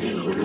you.